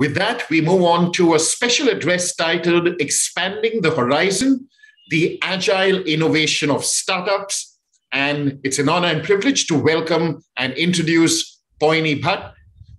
With that, we move on to a special address titled Expanding the Horizon The Agile Innovation of Startups. And it's an honor and privilege to welcome and introduce Poyni Bhatt,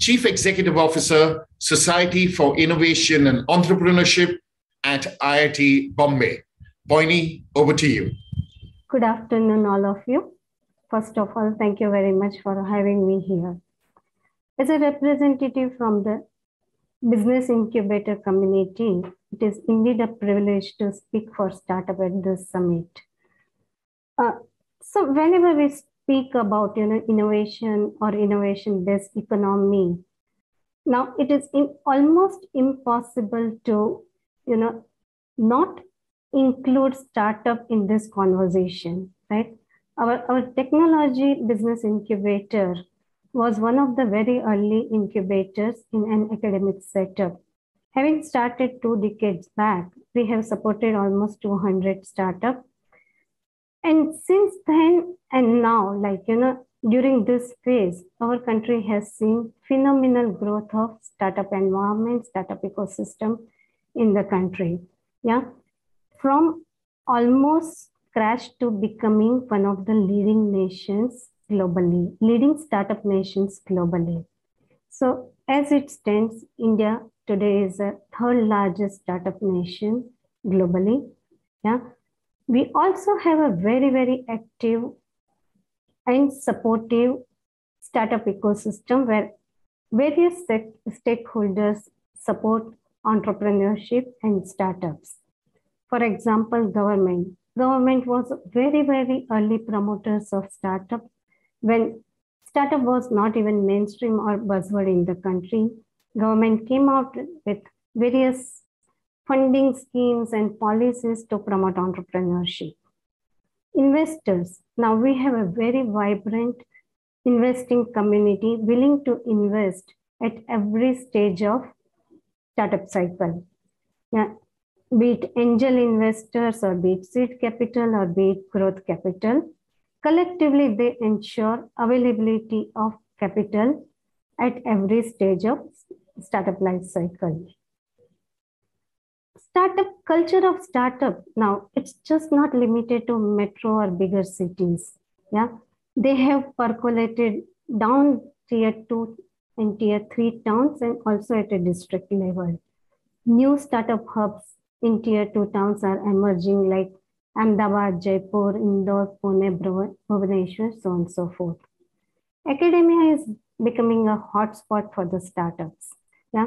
Chief Executive Officer, Society for Innovation and Entrepreneurship at IIT Bombay. Poyni, over to you. Good afternoon, all of you. First of all, thank you very much for having me here. As a representative from the business incubator community, it is indeed a privilege to speak for startup at this summit. Uh, so whenever we speak about you know innovation or innovation-based economy, now it is in, almost impossible to you know not include startup in this conversation, right? Our, our technology business incubator was one of the very early incubators in an academic setup. Having started two decades back, we have supported almost 200 startups. And since then and now, like, you know, during this phase, our country has seen phenomenal growth of startup environment, startup ecosystem in the country. Yeah. From almost crash to becoming one of the leading nations globally, leading startup nations globally. So as it stands, India today is the third largest startup nation globally. Yeah. We also have a very, very active and supportive startup ecosystem where various stakeholders support entrepreneurship and startups. For example, government. Government was very, very early promoters of startup when startup was not even mainstream or buzzword in the country, government came out with various funding schemes and policies to promote entrepreneurship. Investors, now we have a very vibrant investing community willing to invest at every stage of startup cycle. Yeah, be it angel investors or be it seed capital or be it growth capital. Collectively, they ensure availability of capital at every stage of startup life cycle. Startup culture of startup, now it's just not limited to metro or bigger cities. Yeah, they have percolated down tier two and tier three towns and also at a district level. New startup hubs in tier two towns are emerging like Ahmedabad, Jaipur, Indore, Pune, Bhubaneswar, so on and so forth. Academia is becoming a hotspot for the startups. Yeah,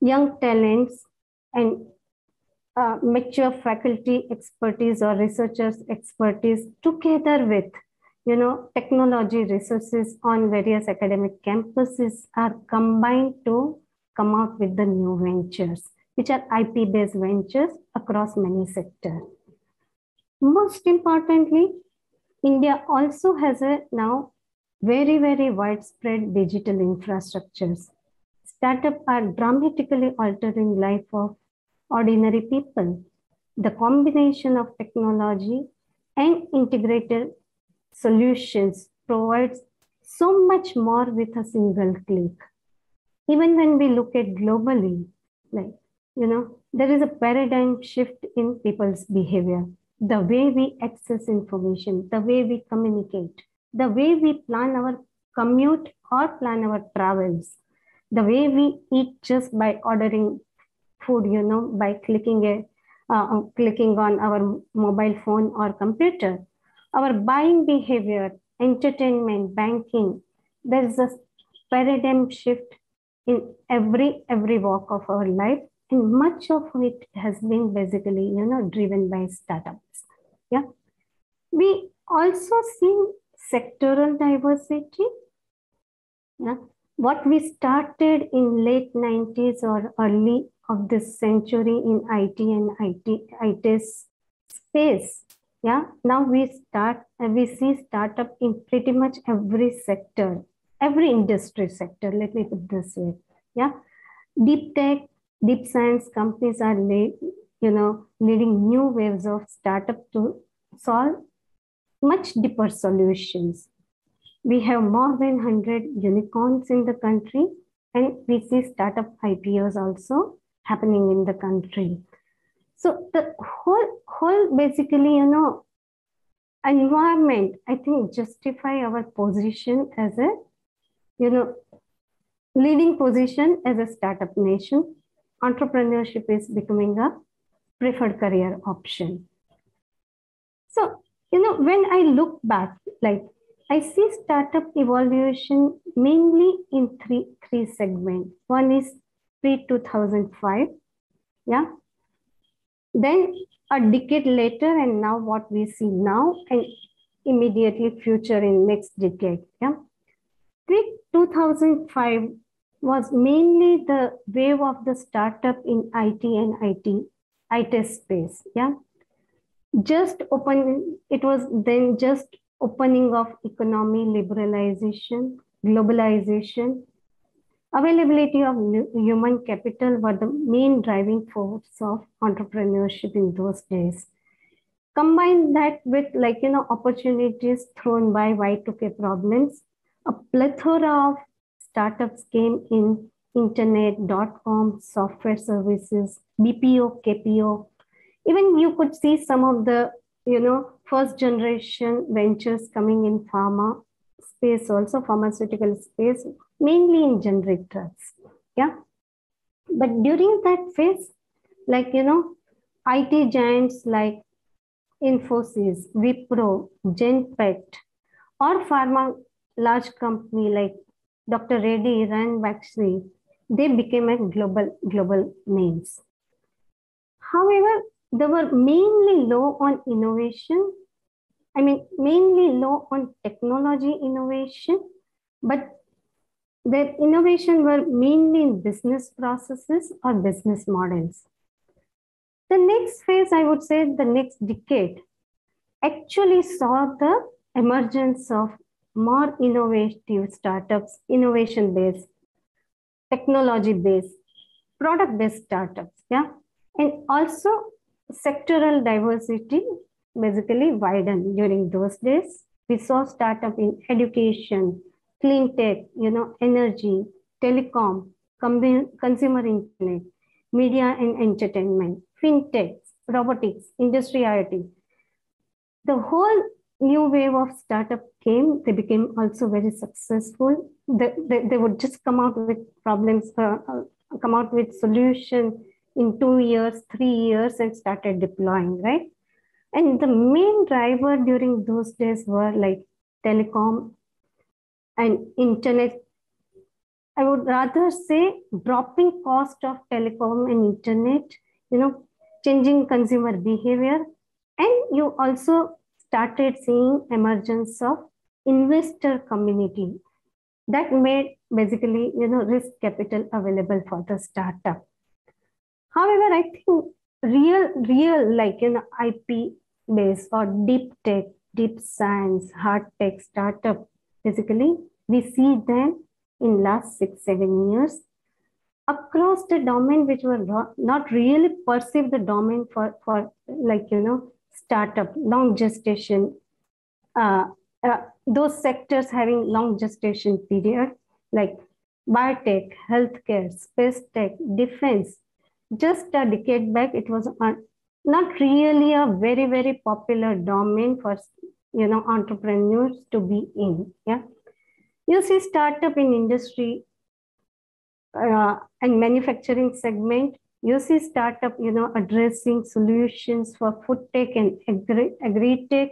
young talents and uh, mature faculty expertise or researchers expertise together with you know technology resources on various academic campuses are combined to come out with the new ventures which are ip based ventures across many sectors most importantly, India also has a now very, very widespread digital infrastructures. Startups are dramatically altering life of ordinary people. The combination of technology and integrated solutions provides so much more with a single click. Even when we look at globally, like, you know, there is a paradigm shift in people's behavior the way we access information, the way we communicate, the way we plan our commute or plan our travels, the way we eat just by ordering food, you know, by clicking a uh, clicking on our mobile phone or computer, our buying behavior, entertainment, banking, there is a paradigm shift in every every walk of our life and much of it has been basically you know driven by startups yeah we also see sectoral diversity yeah what we started in late 90s or early of this century in IT and IT, IT space. Yeah, now we start, uh, we see startup in pretty much every sector, every industry sector. Let me put this way. Yeah, deep tech, deep science companies are you know leading new waves of startup to solve much deeper solutions we have more than 100 unicorns in the country And we see startup IPOs also happening in the country. So the whole, whole basically, you know, environment, I think justify our position as a, you know, leading position as a startup nation. Entrepreneurship is becoming a preferred career option. So, you know, when I look back, like I see startup evaluation mainly in three, three segments. One is pre-2005, yeah. Then a decade later and now what we see now and immediately future in next decade, yeah. Pre-2005 was mainly the wave of the startup in IT and IT, IT space, yeah. Just open, it was then just opening of economy, liberalization, globalization, availability of human capital were the main driving force of entrepreneurship in those days. Combine that with like, you know, opportunities thrown by Y2K problems, a plethora of startups came in internet, dot-com, software services, BPO, KPO. Even you could see some of the, you know, first generation ventures coming in pharma space, also pharmaceutical space, mainly in generic drugs. Yeah. But during that phase, like, you know, IT giants like Infosys, Wipro, Genpact, or pharma large company like Dr. Reddy, Ranbaxy, they became a global, global names. However, they were mainly low on innovation. I mean, mainly low on technology innovation, but their innovation were mainly in business processes or business models. The next phase, I would say the next decade, actually saw the emergence of more innovative startups, innovation-based, technology-based, product-based startups, yeah? And also sectoral diversity basically widened during those days. We saw startup in education, clean tech, you know, energy, telecom, consumer internet, media and entertainment, fintech, robotics, industry IoT. The whole new wave of startup came, they became also very successful. They, they, they would just come out with problems, uh, uh, come out with solution in two years, three years and started deploying, right? And the main driver during those days were like telecom and internet. I would rather say dropping cost of telecom and internet, you know, changing consumer behavior. And you also started seeing emergence of investor community that made basically, you know, risk capital available for the startup. However, I think real, real like, you know, IP base or deep tech, deep science, hard tech startup, basically, we see them in last six, seven years across the domain which were not really perceived the domain for, for like, you know, startup, long gestation, uh, uh, those sectors having long gestation period, like biotech, healthcare, space tech, defense. Just a decade back, it was not really a very, very popular domain for you know entrepreneurs to be in. Yeah. You see startup in industry uh, and manufacturing segment you see startup, you know, addressing solutions for food tech and agri, agri tech.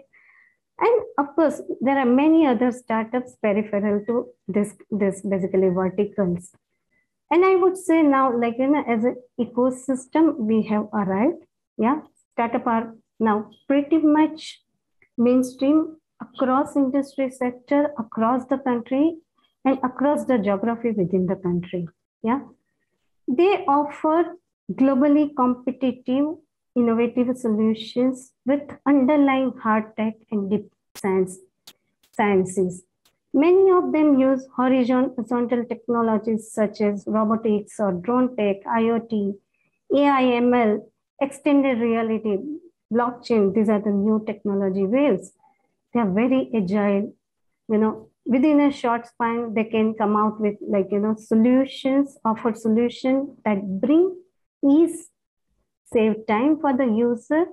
And of course, there are many other startups peripheral to this, this basically verticals. And I would say now, like, you know, as an ecosystem, we have arrived. Yeah, startup are now pretty much mainstream across industry sector, across the country, and across the geography within the country. Yeah, they offer globally competitive, innovative solutions with underlying hard tech and deep science, sciences. Many of them use horizontal technologies such as robotics or drone tech, IoT, AI, ML, extended reality, blockchain. These are the new technology waves. They are very agile, you know, within a short span, they can come out with like, you know, solutions, offer solutions that bring ease, save time for the user.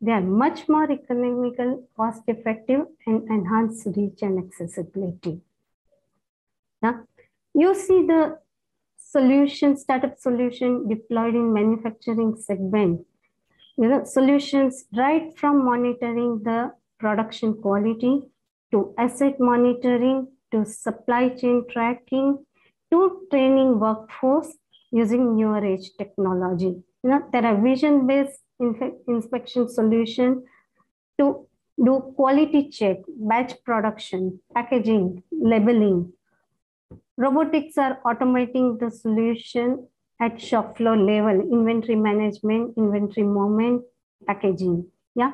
They are much more economical, cost effective, and enhance reach and accessibility. Now, you see the solution, startup solution deployed in manufacturing segment. You know, solutions right from monitoring the production quality to asset monitoring to supply chain tracking to training workforce using newer age technology. You know, there are vision-based inspection solution to do quality check, batch production, packaging, labeling, Robotics are automating the solution at shop floor level, inventory management, inventory movement, packaging. Yeah.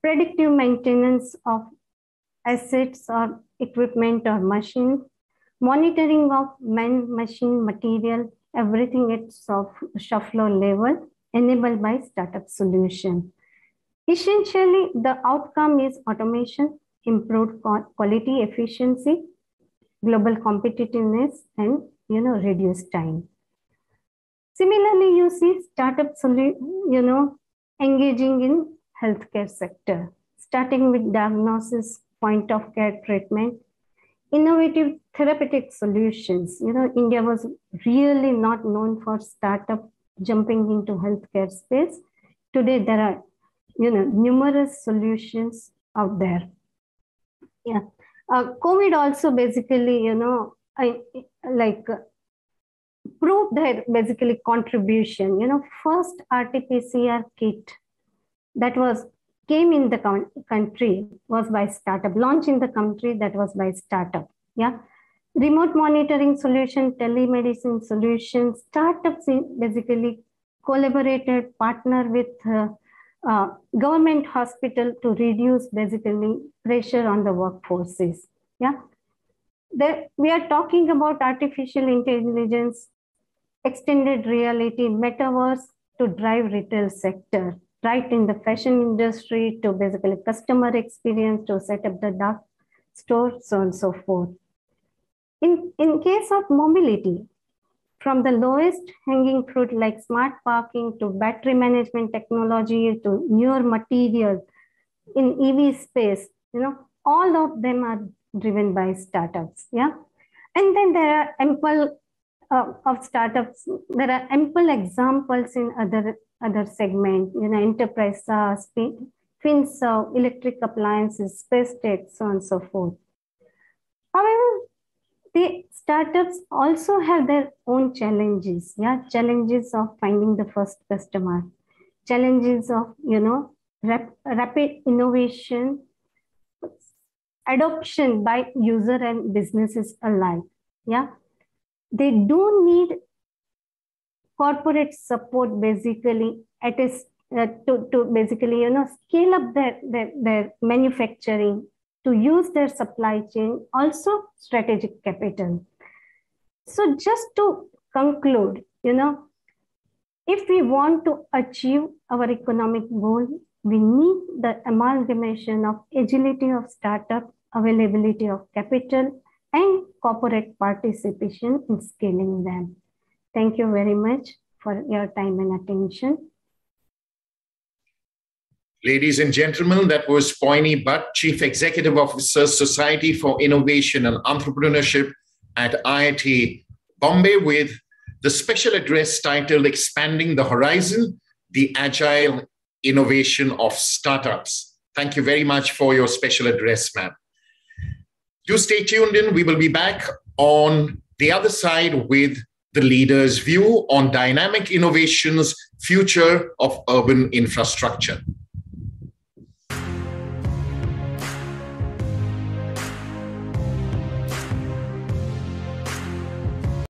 Predictive maintenance of assets or equipment or machine, monitoring of man, machine, material, everything at shop floor level, enabled by startup solution. Essentially, the outcome is automation, improved quality efficiency, global competitiveness, and you know, reduce time. Similarly, you see startups, you know, engaging in healthcare sector, starting with diagnosis, point of care treatment, innovative therapeutic solutions. You know, India was really not known for startup jumping into healthcare space. Today, there are, you know, numerous solutions out there. Yeah. Uh, COVID also basically, you know, I like uh, proved their basically contribution. You know, first RT-PCR kit that was came in the country was by startup. Launch in the country that was by startup. Yeah, remote monitoring solution, telemedicine solution. Startups basically collaborated, partner with. Uh, uh, government hospital to reduce basically pressure on the workforces. Yeah. There, we are talking about artificial intelligence, extended reality, metaverse to drive retail sector, right in the fashion industry to basically customer experience to set up the dark store, so on and so forth. In, in case of mobility, from the lowest hanging fruit like smart parking to battery management technology to newer materials in EV space, you know, all of them are driven by startups. Yeah. And then there are ample uh, of startups. There are ample examples in other other segment, you know, enterprise SaaS, FinServ, uh, electric appliances, space tech, so on and so forth. However, the startups also have their own challenges. Yeah challenges of finding the first customer. Challenges of you know rap rapid innovation adoption by user and businesses alike. Yeah they do need corporate support basically at a uh, to, to basically you know scale up their, their, their manufacturing to use their supply chain, also strategic capital. So just to conclude, you know, if we want to achieve our economic goal, we need the amalgamation of agility of startup, availability of capital, and corporate participation in scaling them. Thank you very much for your time and attention. Ladies and gentlemen, that was Poyni Bhatt, Chief Executive Officer, Society for Innovation and Entrepreneurship at IIT Bombay, with the special address titled Expanding the Horizon The Agile Innovation of Startups. Thank you very much for your special address, ma'am. Do stay tuned in. We will be back on the other side with the leader's view on dynamic innovations, future of urban infrastructure.